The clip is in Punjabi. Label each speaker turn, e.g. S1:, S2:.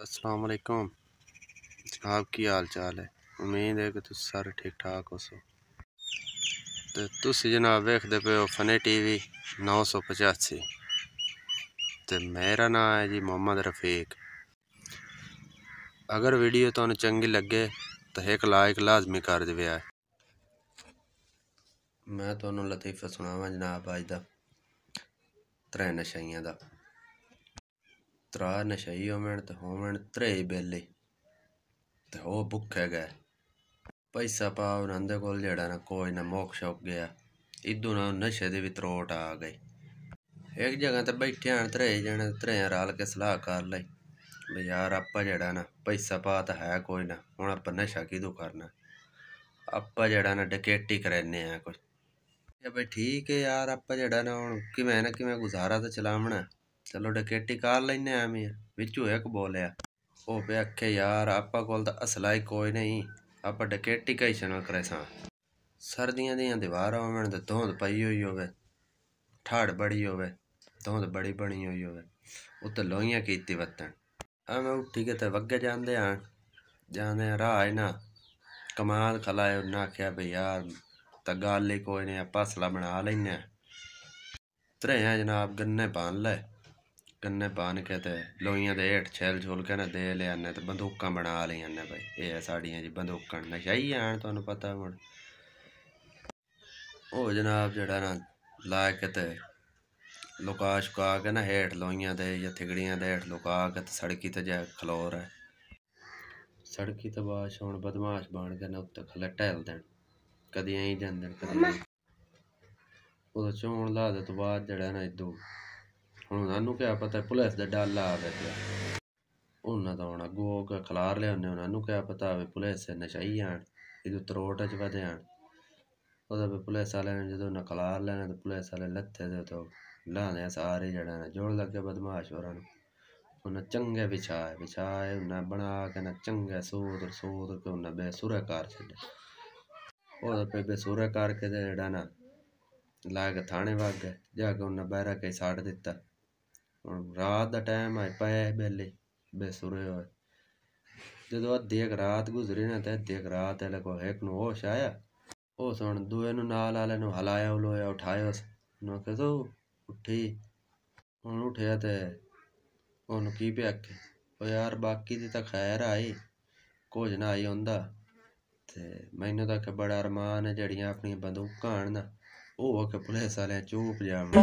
S1: ਅਸਲਾਮ ਅਲੈਕੁਮ ਜਨਾਬ ਕੀ ਹਾਲ ਚਾਲ ਹੈ ਉਮੀਦ ਹੈ ਕਿ ਤੁਸੀਂ ਸਾਰੇ ਠੀਕ ਠਾਕ ਹੋਸੋ ਤੇ ਤੁਸੀਂ ਜਨਾਬ ਵੇਖਦੇ ਪਏ ਹੋ ਫਨੇ ਟੀਵੀ 985 ਤੇ ਮੇਰਾ ਨਾਮ ਹੈ ਜੀ ਮੁਹੰਮਦ ਰਫੀਕ ਅਗਰ ਵੀਡੀਓ ਤੁਹਾਨੂੰ ਚੰਗੀ ਲੱਗੇ ਤਾਂ ਇੱਕ ਲਾਈਕ ਲਾਜ਼ਮੀ ਕਰ ਦਿਵਿਆ ਮੈਂ ਤੁਹਾਨੂੰ ਲਤੀਫਾ ਸੁਣਾਵਾਂ ਜਨਾਬ ਅੱਜ ਦਾ ਤਰੇ ਨਸ਼ਈਆਂ ਦਾ ਤਰਾ ਨਸ਼ਈ ਹੋਵਣ ਤੇ ਹੋਵਣ ਤਰੇ ਬੇਲੇ। ਤੇ ਉਹ ਭੁੱਖੇ ਗਏ। ਪੈਸਾ ਪਾ ਉਹਨਾਂ ਦੇ ਕੋਲ ਜਿਹੜਾ ਨਾ ਕੋਈ ਨਾ, ਮੋਖ ਸ਼ੌਕ ਗਿਆ। ਇਦੋਂ ਨਾ ਨਸ਼ੇ ਦੇ ਵੀ ਤਰੋਟ ਆ ਗਏ। ਇੱਕ ਜਗ੍ਹਾ ਤੇ ਬੈਠੇ ਆਣ ਤਰੇ ਜਣੇ ਤਰੇ ਰਲ ਕੇ ਸਲਾਹ ਕਰ ਲਈ। ਵੀ ਯਾਰ ਆਪਾਂ ਜਿਹੜਾ ਨਾ, ਪੈਸਾ ਪਾ ਤਾਂ ਹੈ ਕੋਈ ਨਾ, ਹੁਣ ਆਪਾਂ ਨਸ਼ਾ ਕਿਦੋਂ ਕਰਨਾ? ਆਪਾਂ ਜਿਹੜਾ ਨਾ ਡਕੇਟੀ ਕਰਨੇ ਆ ਕੋਈ ਬਈ ਠੀਕ ਹੈ ਯਾਰ, ਆਪਾਂ ਜਿਹੜਾ ਨਾ ਹੁਣ ਕਿਵੇਂ ਨਾ ਕਿਵੇਂ ਗੁਜ਼ਾਰਾ ਤਾਂ ਚਲਾਵਣਾ ਚਲੋ ਡਕੇਟੀ ਕਰ ਲੈਨੇ ਆ ਮੈਂ ਵਿੱਚੋਂ ਇੱਕ ਬੋਲਿਆ? ਉਹ ਪਿਆ ਆਖੇ, ਯਾਰ ਆਪਾਂ ਕੋਲ ਤਾਂ ਅਸਲਾ ਹੀ ਕੋਈ ਨਹੀਂ। ਆਪਾਂ ਡਕੇਟੀ ਕਈ ਸ਼ਨਾ ਕਰੇ ਸਾਂ। ਸਰਦੀਆਂ ਦੀਆਂ ਦੀਵਾਰਾਂ ਹੋਵਣ ਤੇ ਧੁੰਦ ਪਈ ਹੋਈ ਹੋਵੇ, ਠਾੜ ਬੜੀ ਹੋਵੇ, ਧੋਂਦ ਬੜੀ ਬਣੀ ਹੋਈ ਹੋਵੇ। ਉੱਤੇ ਲੋਹੀਆਂ ਕੀਤੀ ਵਤਣ ਐਵੇਂ ਉੱਠੀ ਕੇ ਤੇ ਵੱਗੇ ਜਾਂਦੇ ਆ ਜਾਂਦੇ ਆ ਰਾਹ ਹੈ ਨਾ ਕਮਾਲ ਖਲਾਏ ਉਹਨਾਂ ਆਖਿਆ ਵੀ ਯਾਰ ਤਾਂ ਗੱਲ ਹੀ ਕੋਈ ਨਹੀਂ, ਆਪਾਂ ਅਸਲਾ ਬਣਾ ਲੈਨੇ ਆ ਤਰੇ ਜਨਾਬ ਗੰਨੇ ਪਾਣ ਲੈ ਗੰਨੇ ਪਾਣ ਕੇ ਤੇ ਲੋਈਆਂ ਦੇ ਹੇਠ ਛੇਲ ਛੋਲ ਕੇ ਨਾ ਦੇ ਲਿਆਨੇ ਤੇ ਬੰਦੂਕਾਂ ਬਣਾ ਲਈਆਂ ਨੇ ਭਾਈ ਇਹ ਆ ਸਾਡੀਆਂ ਜੀ ਬੰਦੂਕਾਂ ਨਸ਼ਾਈ ਆਣ ਤੁਹਾਨੂੰ ਪਤਾ ਹੁਣ। ਉਹ ਜਨਾਬ ਜਿਹੜਾ ਨਾ ਲਾ ਕੇ ਤੇ ਲੁਕਾ ਸ਼ੁਕਾ ਕੇ ਨਾ ਹੇਠ ਲੋਈਆਂ ਦੇ ਜਾਂ ਥਿਗੜੀਆਂ ਦੇ ਹੇਠ ਲੁਕਾ ਕੇ ਤੇ ਸੜਕੀ ਤੇ ਜਾ ਖਲੋਰ ਹੈ ਸੜਕੀ ਤੇ ਬਾਸ਼ ਹੁਣ ਬਦਮਾਸ਼ ਬਣ ਕੇ ਨਾ ਉੱਤੇ ਖਲੇ ਟਹਿਲ ਦੇਣ। ਕਦੀ ਐਂ ਜਾਂਦੇ ਕਦੀ। ਉਹਦਾ ਚੋਣ ਲਾ ਦੇ ਤੋਂ ਬਾਅਦ ਜਿਹੜਾ ਨਾ ਇਦੋਂ ਹੁਣ ਉਹਨਾਂ ਕਿਆ ਪਤਾ, ਪੁਲਿਸ ਦਾ ਡੱਲ ਆਵੇ ਪਿਆ ਉਹਨਾਂ ਦਾ ਹੁਣ ਅੱਗੋਂ ਕੇ ਖਲਾਰ ਲਿਆਉਂਦੇ ਉਹਨਾਂ ਨੂੰ ਕਿਆ ਪਤਾ ਆਵੇ ਪੁਲਿਸ ਨਸ਼ਾਈ ਆਣ, ਇਹਦੋਂ ਤਰੋਟ ਚ ਵਧੇ ਆਣ। ਉਹਦਾ ਵੀ ਪੁਲਿਸ ਵਾਲਿਆਂ ਨੇ ਜਦੋਂ ਨਾ ਲੈਣਾ ਤੇ ਪੁਲਿਸ ਵਾਲੇ ਲੱਥੇ ਦੇ ਤੋਂ ਲਾਉਂਦੇ ਆ ਸਾਰੇ ਜਿਹੜਾ ਨਾ, ਜੋੜ ਲੱਗੇ ਬਦਮਾਸ਼ ਹੋਰਾਂ ਨੂੰ। ਉਹਨਾਂ ਚੰਗੇ ਵਿਛਾਏ ਵਿਛਾਏ, ਉਹਨਾਂ ਬਣਾ ਕੇ ਨਾ ਚੰਗੇ ਸੂਤ ਸੂਤ ਕੇ ਉਹਨਾਂ ਬੇਸੁਰਾ ਕਰ ਛੱਡੇ ਉਹਦਾ ਪੇ ਬੇਸੁਰਾ ਕਰਕੇ ਤੇ ਜਿਹੜਾ ਨਾ, ਲਾ ਕੇ ਥਾਣੇ ਵਗ ਗਏ ਜਾ ਕੇ ਉਹਨਾਂ ਬਹਿਰਾ ਕੇ ਛੱਡ ਦਿੱਤਾ। ਹੁਣ ਰਾਤ ਦਾ ਟਾਈਮ ਆਇਆ ਪਏ ਬੇਲੇ ਬੇਸੁਰੇ ਹੋਏ। ਜਦੋਂ ਦੇਖ ਰਾਤ ਗੁਜ਼ਰੀ ਨਾ ਤੇ ਦੇਖ ਰਾਤ ਇਹਲੇ ਕੋ ਇੱਕ ਨੂੰ ਹੋਸ਼ ਆਇਆ। ਉਹ ਸੁਣ, ਦੂਏ ਨੂੰ ਨਾਲ ਵਾਲੇ ਨੂੰ ਹਲਾਇਆ ਉਲੋਇਆ ਉਠਾਇਆ ਨੂੰ ਕਿ ਤੂੰ ਉੱਠੀ? ਹੁਣ ਉਠਿਆ ਤੇ ਉਹਨੂੰ ਕੀ ਪਿਆ ਕੇ ਉਹ ਯਾਰ ਬਾਕੀ ਦੀ ਤਾਂ ਖੈਰ ਆਈ, ਕੁਝ ਨਾ ਆਈ ਹੁੰਦਾ। ਤੇ ਮੈਨੂੰ ਤਾਂ ਕਿ ਬੜਾ ਅਰਮਾਨ ਹੈ ਜਿਹੜੀਆਂ ਆਪਣੀਆਂ ਬੰਦੂਕਾਂ ਹਨ ਨਾ ਉਹ ਕਿ ਪੁਲਿਸ ਵਾਲਿਆਂ ਚੂਪ ਜਾਵਣ